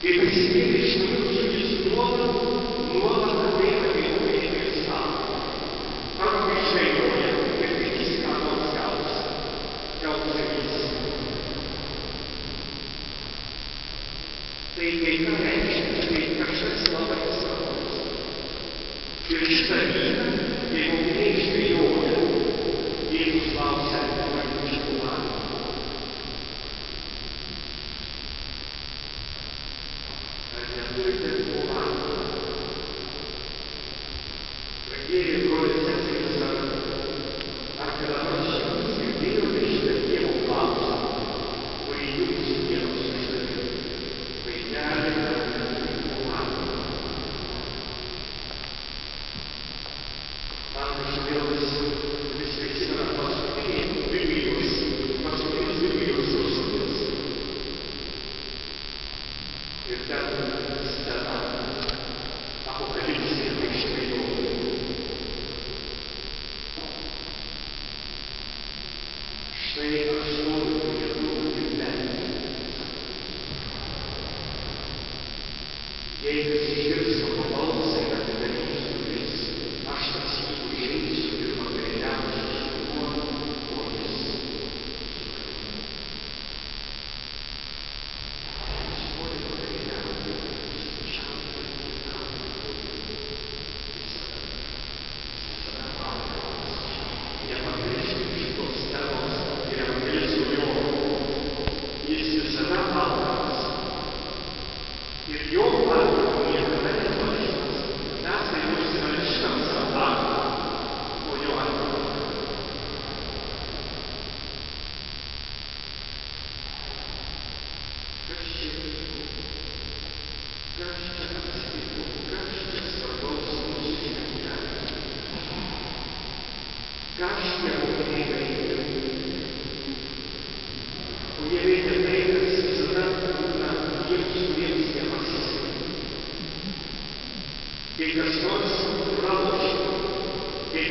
ir prisimink iš žmonių širdžių nuolat, nuolat ateina gėlių išgirsti savo. Arba išeinoja ir tikisi, ką nors gaus. Gal pasakysi. Tai kai ką reiškia, kai kažkas labai svarbus. Ir šitą vyną, jeigu ne išvėjoja, jeigu klausia,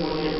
por